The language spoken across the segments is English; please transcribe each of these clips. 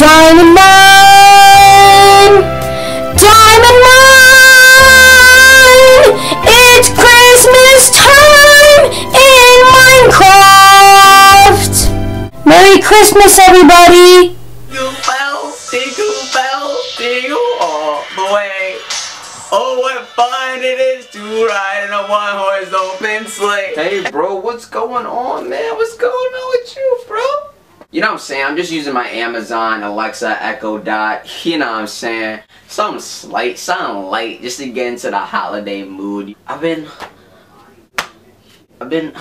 Diamond Mine! Diamond Mine! It's Christmas time in Minecraft! Merry Christmas, everybody! All the way. Oh, what fun it is to ride in a one-horse open sleigh. Hey, bro, what's going on, man? What's going on with you, bro? You know what I'm saying? I'm just using my Amazon Alexa Echo Dot. You know what I'm saying? Something slight, something light, just to get into the holiday mood. I've been, I've been,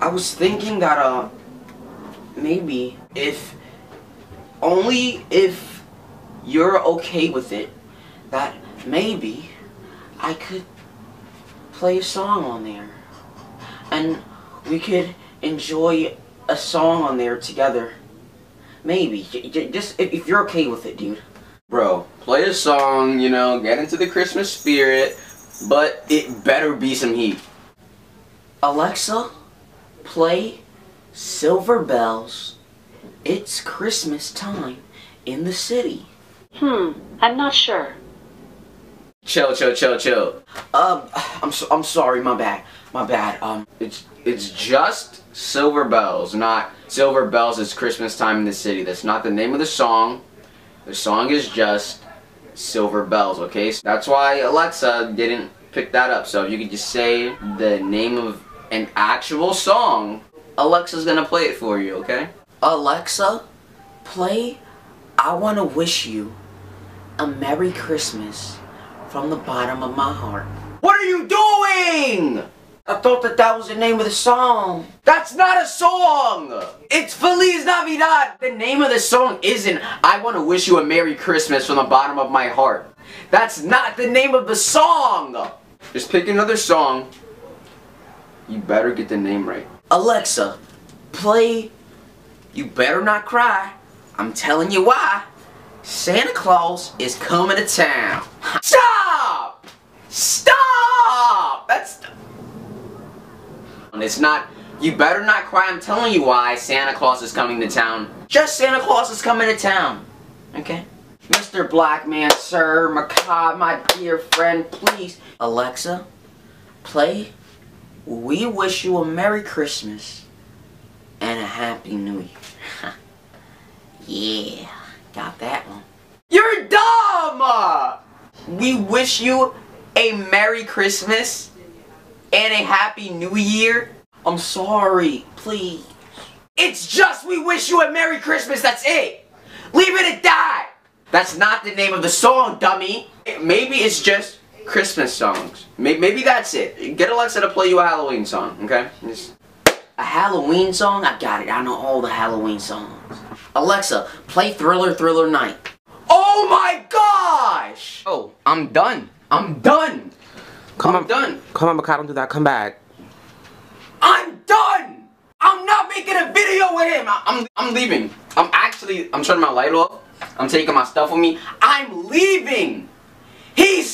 I was thinking that uh, maybe if, only if you're okay with it, that maybe I could play a song on there, and we could enjoy a song on there together. Maybe. J- j- Just if, if you're okay with it, dude. Bro, play a song, you know, get into the Christmas spirit, but it better be some heat. Alexa, play Silver Bells. It's Christmas time in the city. Hmm, I'm not sure. Chill, chill, chill, chill. Um, I'm so, I'm sorry, my bad, my bad. Um, it's it's just Silver Bells, not Silver Bells. It's Christmas time in the city. That's not the name of the song. The song is just Silver Bells. Okay, so that's why Alexa didn't pick that up. So if you could just say the name of an actual song, Alexa's gonna play it for you. Okay? Alexa, play. I wanna wish you a Merry Christmas from the bottom of my heart. What are you doing? I thought that that was the name of the song. That's not a song. It's Feliz Navidad. The name of the song isn't I want to wish you a Merry Christmas from the bottom of my heart. That's not the name of the song. Just pick another song. You better get the name right. Alexa, play You Better Not Cry. I'm telling you why. Santa Claus is coming to town. Stop! Stop! That's. It's not. You better not cry. I'm telling you why Santa Claus is coming to town. Just Santa Claus is coming to town. Okay? Mr. Blackman, sir, Macabre, my dear friend, please. Alexa, play We Wish You a Merry Christmas and a Happy New Year. yeah, got that one. You're dumb! We wish you a Merry Christmas and a Happy New Year. I'm sorry, please. It's just we wish you a Merry Christmas, that's it. Leave it at that. That's not the name of the song, dummy. Maybe it's just Christmas songs. Maybe that's it. Get Alexa to play you a Halloween song, okay? Just- A Halloween song? I got it. I know all the Halloween songs. Alexa, play Thriller Thriller Night. Oh my gosh! Oh, I'm done. I'm done. Come I'm on, done. Come on, Mekhi, don't do that. Come back. I'm done! I'm not making a video with him! I- I'm, I'm leaving. I'm actually, I'm turning my light off. I'm taking my stuff with me. I'm leaving! He's